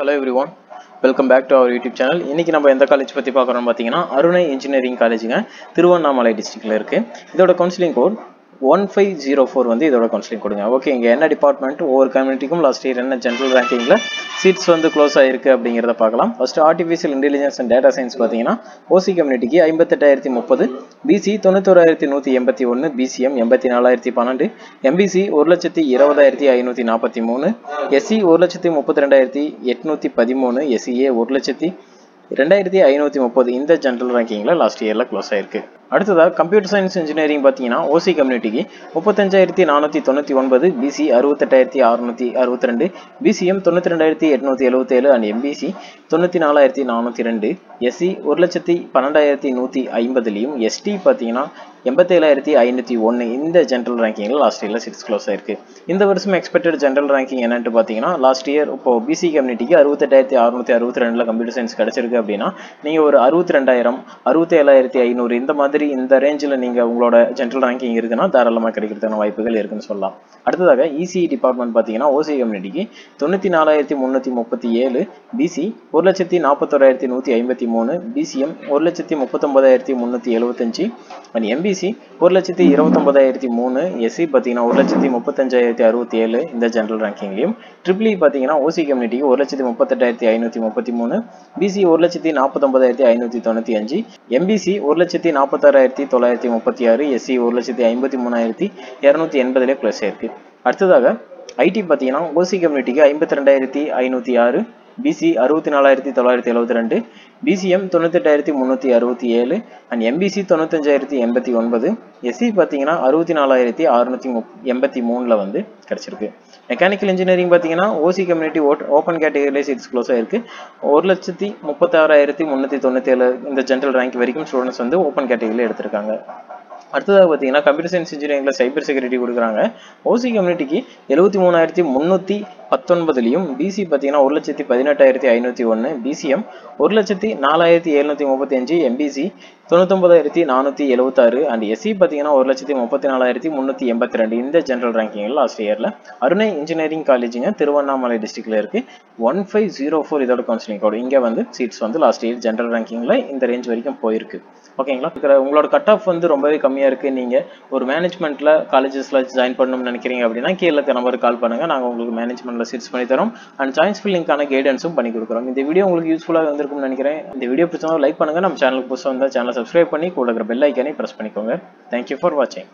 Hello everyone welcome back to our YouTube channel இன்னைக்கு நம்ம எந்த காலேஜ் பற்றி பார்க்குறோம் பார்த்தீங்கன்னா அருணை இன்ஜினியரிங் காலேஜுங்க திருவண்ணாமலை டிஸ்ட்ரிக்டில் இருக்குது இதோட counselling code one five zero four வந்து இதோட கவுன்சிலிங் கொடுங்க. ஓகே இங்கே என்ன டிபார்ட்மெண்ட் ஒவ்வொரு கம்யூனிட்டிக்கும் லாஸ்ட் இயர் என்ன ஜென்ரல் ரேங்கிங்கில் சீட்ஸ் வந்து க்ளோஸ் ஆயிருக்கு அப்படிங்கிறத பார்க்கலாம். First artificial intelligence and data science பார்த்தீங்கன்னா ஓசி கம்யூனிட்டிக்கு ஐம்பத்தெட்டாயிரத்தி முப்பது பிசி தொண்ணூத்தோராயிரத்தி நூற்றி எண்பத்தி ஒன்று பிசிஎம் எண்பத்தி நாலாயிரத்தி பன்னெண்டு எம்பிசி ஒரு லட்சத்தி இருபதாயிரத்தி ஐநூற்றி நாற்பத்தி மூணு எஸ்சி ஒரு லட்சத்தி முப்பத்தி ரெண்டாயிரத்தி எட்நூற்றி பதிமூணு எஸ்சிஏ ஒரு லட்சத்தி ரெண்டாயிரத்தி ஐநூற்றி முப்பது இந்த ஜென்ரல் ரேங்கிங்கில் லாஸ்ட் இயரில் க்ளோஸ் ஆயிருக்கு. அடுத்ததாக கம்ப்யூட்டர் சயின்ஸ் இன்ஜினியரிங் பார்த்தீங்கன்னா ஓசி கம்யூனிட்டிக்கு முப்பத்தஞ்சாயிரத்தி நானூற்றி தொண்ணூற்றி ஒன்பது பிசி அறுபத்தெட்டாயிரத்தி அறுநூற்றி அறுபத்தி ரெண்டு பிசிஎம் தொண்ணூற்றி ரெண்டாயிரத்தி எட்நூற்றி எழுபத்தேழு அண்ட் எம்பிசி தொண்ணூற்றி நாலாயிரத்தி நானூற்றி ரெண்டு எஸ்சி ஒரு லட்சத்தி பன்னெண்டாயிரத்தி நூற்றி ஐம்பதுலேயும் எஸ்டி பார்த்தீங்கன்னா எண்பத்தேழாயிரத்தி ஐநூற்றி ஒன்று இந்த ஜென்ரல் ரேங்கிங்கில் லாஸ்ட் இயரில் சிக்ஸ் க்ளோஸ் ஆயிருக்கு. இந்த வருஷம் எக்ஸ்பெக்டட் ஜென்ரல் ரேங்கிங் என்னன்ட்டு பார்த்தீங்கன்னா லாஸ்ட் இயர் இப்போ பிசி கம்யூனிட்டிக்கு அறுபத்தெட்டாயிரத்தி அறுநூற்றி அறுபத்தி ரெண்டில் கம்ப்யூட்டர் சயின்ஸ் கிடச்சிருக்கு அப்படின்னா நீங்கள் ஒரு அறுபத்தி ரெண்டாயிரம் அறுபத்தி ஏழாயிரத்தி ஐநூறு இந்த மாதிரி இந்த ரேஞ்சில் நீங்கள் உங்களோட ஜென்ரல் ரேங்கிங் இருக்குன்னா தாராளமாக கிடைக்கிறதுக்கான வாய்ப்புகள் இருக்குன்னு சொல்லலாம். அடுத்ததாக இசிஇ டிபார்ட்மெண்ட் பார்த்தீங்கன்னா ஓசி கம்யூனிட்டிக்கு தொண்ணூற்றி நாலாயிரத்தி முந்நூற்றி முப்பத்தி ஏழு பிசி ஒரு லட்சத்தி நாற்பத்தோராயிரத்தி நூற்றி ஐம்பத்தி மூணு பிசிஎம் ஒரு லட்சத்தி முப்பத்தொம்பதாயிரத்தி முந்நூற்றி எழுபத்தஞ்சு அண்ட் எம்பிசி ஒரு லட்சத்தி இருபத்தொம்பதாயிரத்தி மூணு எஸ்சி பார்த்தீங்கன்னா ஒரு லட்சத்தி முப்பத்தஞ்சாயிரத்தி அறுபத்தி ஏழு இந்த ஜென்ரல் ரேங்கிங்லையும் ட்ரிபிள் இ பார்த்தீங்கன்னா ஓசி கம்யூனிட்டிக்கு ஒரு லட்சத்தி முப்பத்தெட்டாயிரத்தி ஐநூற்றி முப்பத்தி மூணு பிசி ஒரு லட்சத்தி நாற்பத்தொம்பதாயிரத்தி ஐநூற்றி தொண்ணூற்றி அஞ்சு எம்பிசி ஒரு லட்சத்தி நாற்பத்தாறாயிரத்தி தொள்ளாயிரத்தி முப்பத்தி ஆறு எஸ்சி ஒரு லட்சத்தி ஐம்பத்தி மூணாயிரத்தி இரநூத்தி எண்பதுலேயே ப்ளஸ் ஆயிருக்கு. அடுத்ததாக ஐடி பார்த்தீங்கன்னா ஓசி கம்யூனிட்டிக்கு ஐம்பத்தி ரெண்டாயிரத்தி ஐநூற்றி ஆறு பிசி அறுபத்தி நாலாயிரத்தி தொள்ளாயிரத்தி எழுபத்தி ரெண்டு பிசிஎம் தொண்ணூத்தெட்டாயிரத்தி முந்நூற்றி அறுபத்தி ஏழு அண்ட் எம்பிசி தொண்ணூத்தஞ்சாயிரத்தி எண்பத்தி ஒன்பது. எஸ்சி பார்த்தீங்கன்னா அறுபத்தி நாலாயிரத்தி அறுநூற்றி முப் எண்பத்தி மூணில் வந்து கிடச்சிருக்கு. மெக்கானிக்கல் இன்ஜினியரிங் பார்த்தீங்கன்னா ஓசி கம்யூனிட்டி ஓட் ஓப்பன் கேட்டகரியிலே சீட்ஸ் க்ளோஸாக இருக்குது ஒரு லட்சத்தி முப்பத்தாறாயிரத்தி முந்நூற்றி தொண்ணூற்றி ஏழு இந்த ஜென்ரல் ரேங்க் வரைக்கும் ஸ்டூடெண்ட்ஸ் வந்து ஓப்பன் கேட்டகரியில் எடுத்திருக்காங்க. அடுத்ததாக பார்த்தீங்கன்னா கம்ப்யூட்டர் சயின்ஸ் இன்ஜினியரிங்கில் சைபர் செக்யூரிட்டி கொடுக்குறாங்க. ஓசி கம்யூனிட்டிக்கு எழுபத்தி மூணாயிரத்தி முந்நூற்றி பத்தொன்பதுலையும் பிசி பார்த்தீங்கன்னா ஒரு லட்சத்தி பதினெட்டாயிரத்தி ஐநூற்றி ஒன்று பிசிஎம் ஒரு லட்சத்தி நாலாயிரத்தி எழுநூற்றி முப்பத்தி அஞ்சு எம்பிசி தொண்ணூத்தொம்பதாயிரத்தி நானூற்றி எழுபத்தாறு அண்ட் எஸ்சி பார்த்தீங்கன்னா ஒரு லட்சத்தி முப்பத்தி நாலாயிரத்தி முந்நூற்றி எண்பத்தி ரெண்டு இந்த ஜென்ரல் ரேங்கிங்கில் லாஸ்ட் இயரில் அருணை இன்ஜினியரிங் காலேஜுங்க திருவண்ணாமலை டிஸ்ட்ரிக்டில் இருக்குது ஒன் ஃபைவ் ஜீரோ ஃபோர் இதோட கவுன்சிலிங் கோடு இங்கே வந்து சீட்ஸ் வந்து லாஸ்ட் இயர் ஜென்ரல் ரேங்கிங்கில் இந்த ரேஞ்ச் வரைக்கும் போயிருக்கு. ஓகேங்களா இருக்கிற உங்களோட கட் ஆஃப் வந்து ரொம்பவே கம்மியாக இருக்குது நீங்கள் ஒரு மேனேஜ்மெண்ட்டில் காலேஜஸில் ஜாயின் பண்ணணும்னு நினைக்கிறீங்க அப்படின்னா கீழே நம்பருக்கு கால் பண்ணுங்கள் நாங்கள் உங்களுக்கு மேனேஜ்மெண்ட் சீட்ஸ் பண்ணி தரோம். அண்ட் சாய்ஸ் ஃபில்லிங்கான கைடன்ஸும் பண்ணி கொடுக்குறோம். இந்த வீடியோ உங்களுக்கு யூஸ்ஃபுல்லாக வந்திருக்கும்னு நினைக்கிறேன். இந்த வீடியோ பிடிச்சவங்க லைக் பண்ணுங்கள் நம்ம சேனலுக்கு புதுசாக வந்தால் சேனல் சப்ஸ்கிரைப் பண்ணி கூட இருக்கிற பெல் ஐக்கானே ப்ரெஸ் பண்ணிக்கோங்க. தேங்க்யூ ஃபார் வாட்சிங்